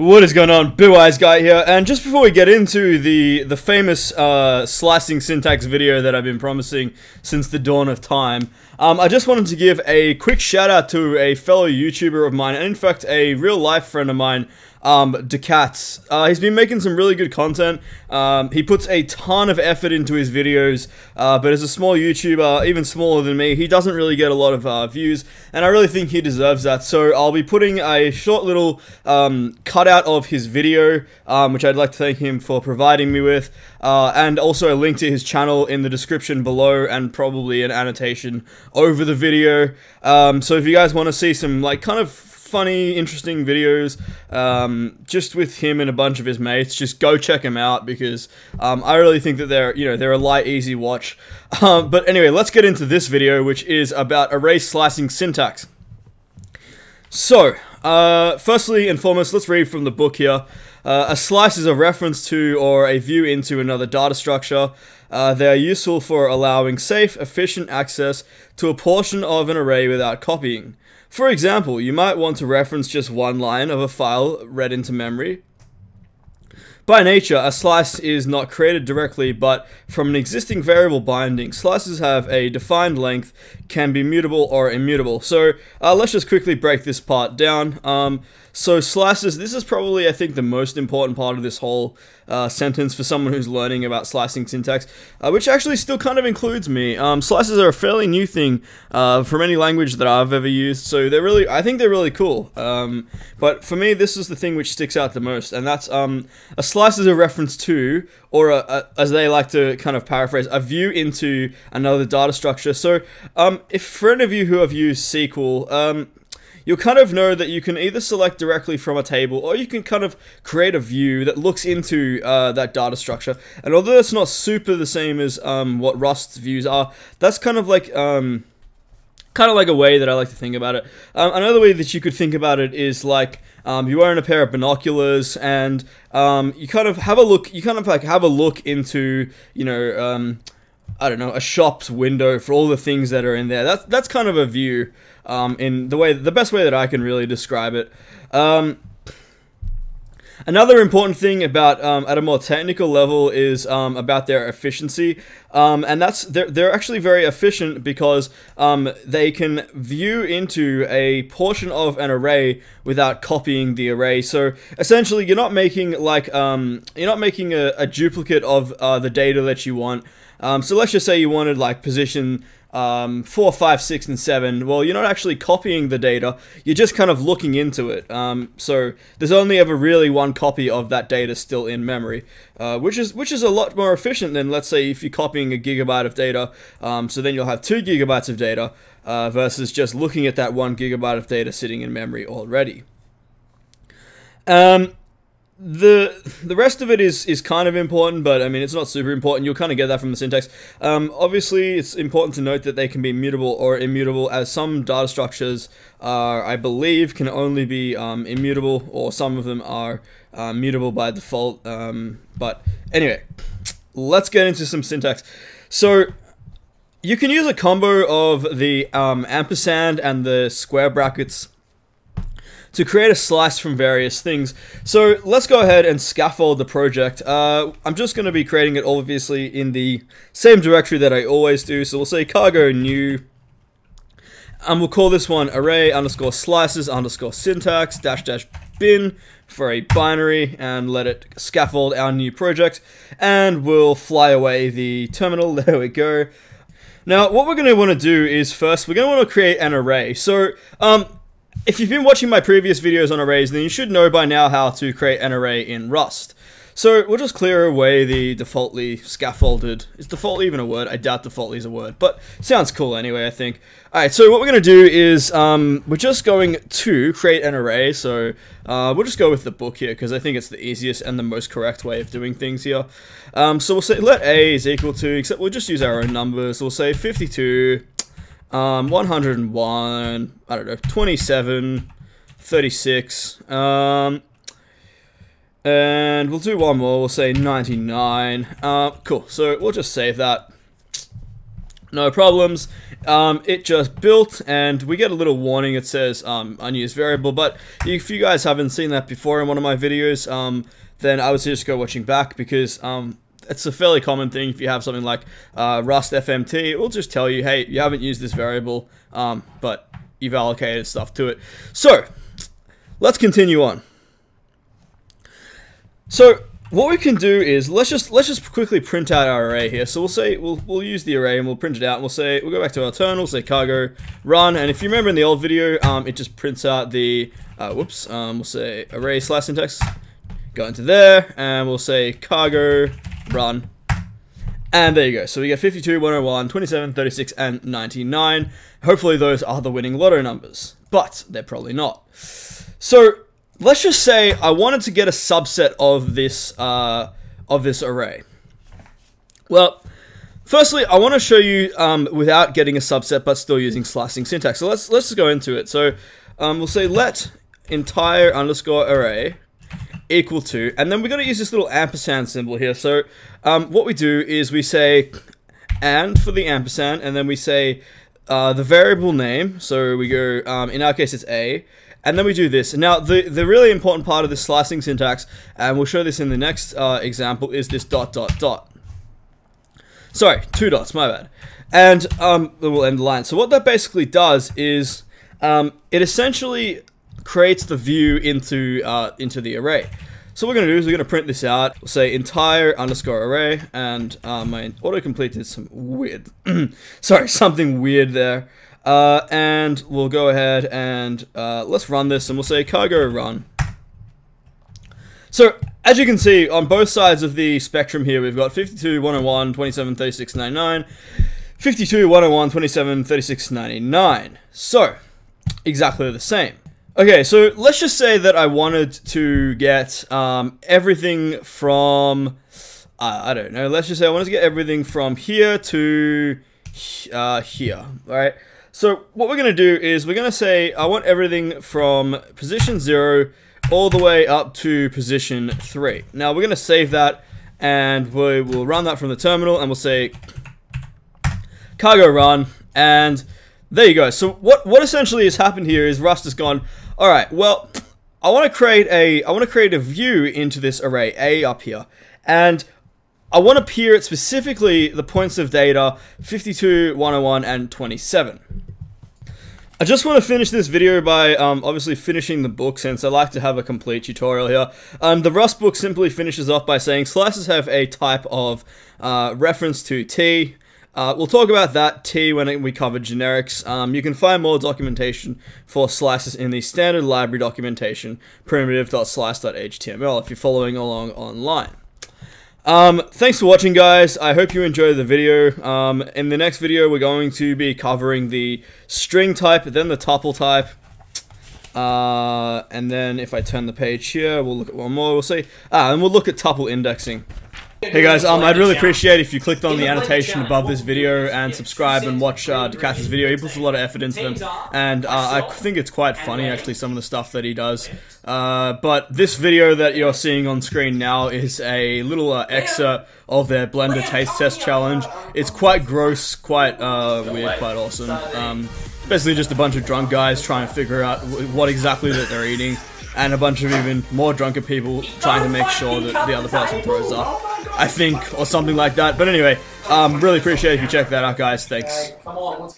What is going on? BitWise Guy here, and just before we get into the the famous uh, slicing syntax video that I've been promising since the dawn of time, um, I just wanted to give a quick shout out to a fellow YouTuber of mine, and in fact a real life friend of mine, um, DaKatz. Uh, he's been making some really good content. Um, he puts a ton of effort into his videos, uh, but as a small YouTuber, even smaller than me, he doesn't really get a lot of uh, views, and I really think he deserves that. So I'll be putting a short little um, cutout of his video, um, which I'd like to thank him for providing me with, uh, and also a link to his channel in the description below, and probably an annotation over the video. Um, so if you guys want to see some like kind of funny, interesting videos um, just with him and a bunch of his mates. Just go check him out because um, I really think that they're you know they're a light, easy watch. Um, but anyway, let's get into this video, which is about array slicing syntax. So, uh, firstly and foremost, let's read from the book here. Uh, a slice is a reference to or a view into another data structure. Uh, they are useful for allowing safe, efficient access to a portion of an array without copying. For example, you might want to reference just one line of a file read into memory. By nature, a slice is not created directly, but from an existing variable binding. Slices have a defined length, can be mutable or immutable. So uh, let's just quickly break this part down. Um, so slices, this is probably, I think, the most important part of this whole uh, sentence for someone who's learning about slicing syntax, uh, which actually still kind of includes me. Um, slices are a fairly new thing uh, from any language that I've ever used, so they're really, I think they're really cool. Um, but for me, this is the thing which sticks out the most, and that's um, a slice is a reference to, or a, a, as they like to kind of paraphrase, a view into another data structure. So um, if for any of you who have used SQL, um, you'll kind of know that you can either select directly from a table or you can kind of create a view that looks into uh, that data structure. And although it's not super the same as um, what Rust's views are, that's kind of like um, kind of like a way that I like to think about it. Um, another way that you could think about it is like um, you're wearing a pair of binoculars and um, you kind of have a look. You kind of like have a look into you know. Um, I don't know, a shop's window for all the things that are in there. That's that's kind of a view um, in the way the best way that I can really describe it. Another important thing about um, at a more technical level is um, about their efficiency, um, and that's they're they're actually very efficient because um, they can view into a portion of an array without copying the array. So essentially, you're not making like um, you're not making a, a duplicate of uh, the data that you want. Um, so let's just say you wanted like position um, 4, 5, 6, and 7, well, you're not actually copying the data, you're just kind of looking into it. Um, so there's only ever really one copy of that data still in memory, uh, which is which is a lot more efficient than, let's say, if you're copying a gigabyte of data, um, so then you'll have 2 gigabytes of data, uh, versus just looking at that 1 gigabyte of data sitting in memory already. Um, the the rest of it is is kind of important, but I mean it's not super important. You'll kind of get that from the syntax. Um, obviously, it's important to note that they can be mutable or immutable, as some data structures are, I believe, can only be um, immutable, or some of them are uh, mutable by default. Um, but anyway, let's get into some syntax. So you can use a combo of the um, ampersand and the square brackets to create a slice from various things. So let's go ahead and scaffold the project. Uh, I'm just going to be creating it obviously in the same directory that I always do. So we'll say cargo new. And we'll call this one array underscore slices underscore syntax dash dash bin for a binary and let it scaffold our new project. And we'll fly away the terminal. There we go. Now, what we're going to want to do is first, we're going to want to create an array. So, um, if you've been watching my previous videos on arrays, then you should know by now how to create an array in Rust. So we'll just clear away the defaultly scaffolded. Is default even a word? I doubt defaultly is a word, but sounds cool anyway, I think. Alright, so what we're going to do is um, we're just going to create an array. So uh, we'll just go with the book here because I think it's the easiest and the most correct way of doing things here. Um, so we'll say let a is equal to, except we'll just use our own numbers. We'll say 52 um, 101, I don't know, 27, 36, um, and we'll do one more, we'll say 99, uh, cool, so we'll just save that. no problems. Um, it just built, and we get a little warning. It says um, unused variable. But if you guys haven't seen that before in one of my videos, um, then I would suggest go watching back because um, it's a fairly common thing. If you have something like uh, Rust FMT, it will just tell you, hey, you haven't used this variable, um, but you've allocated stuff to it. So let's continue on. So what we can do is let's just let's just quickly print out our array here. So we'll say we'll we'll use the array and we'll print it out. And we'll say we'll go back to our terminal, say cargo run, and if you remember in the old video, um, it just prints out the uh, whoops. Um, we'll say array slash syntax. Go into there, and we'll say cargo run, and there you go. So we get 52, 101, 27, 36, and 99. Hopefully those are the winning lotto numbers, but they're probably not. So let's just say I wanted to get a subset of this uh, of this array. Well, firstly, I want to show you um, without getting a subset, but still using slicing syntax. So let's let's just go into it. So um, we'll say let entire underscore array equal to, and then we're going to use this little ampersand symbol here. So um, what we do is we say and for the ampersand, and then we say uh, the variable name. So we go, um, in our case, it's a, and then we do this. Now, the, the really important part of this slicing syntax, and we'll show this in the next uh, example, is this dot dot dot. Sorry, two dots, my bad. And um, we'll end the line. So what that basically does is um, it essentially creates the view into uh, into the array. So what we're going to do is we're going to print this out. We'll say entire underscore array, and uh, my autocomplete did some weird, sorry, something weird there. Uh, and we'll go ahead and uh, let's run this and we'll say cargo run. So as you can see on both sides of the spectrum here, we've got 52, 101, 27, 36, 99, 52, 101, 27, 36, 99. So exactly the same. Okay, so let's just say that I wanted to get um, everything from, uh, I don't know, let's just say I wanted to get everything from here to uh, here, right? So what we're going to do is we're going to say I want everything from position 0 all the way up to position 3. Now we're going to save that and we will run that from the terminal and we'll say cargo run and there you go. So what what essentially has happened here is Rust has gone, all right, well, I want to create a I want to create a view into this array A up here. And I want to peer at specifically the points of data 52, 101, and 27. I just want to finish this video by um, obviously finishing the book since I like to have a complete tutorial here. Um, the Rust book simply finishes off by saying slices have a type of uh, reference to T. Uh, we'll talk about that T when we cover generics. Um, you can find more documentation for slices in the standard library documentation primitive.slice.html if you're following along online. Um, thanks for watching, guys. I hope you enjoyed the video. Um, in the next video, we're going to be covering the string type, then the tuple type. Uh, and then if I turn the page here, we'll look at one more. We'll see. Ah, and we'll look at tuple indexing. Hey guys, um, I'd really appreciate if you clicked on the annotation above this video and subscribe and watch uh, video. He puts a lot of effort into them, and uh, I think it's quite funny actually some of the stuff that he does. Uh, but this video that you're seeing on screen now is a little uh, excerpt of their Blender Taste Test Challenge. It's quite gross, quite uh, weird, quite awesome. Um, basically just a bunch of drunk guys trying to figure out what exactly that they're eating and a bunch of even more drunken people trying to make sure that the other person throws up. I think, or something like that. But anyway, um, really appreciate if you check that out, guys. Thanks.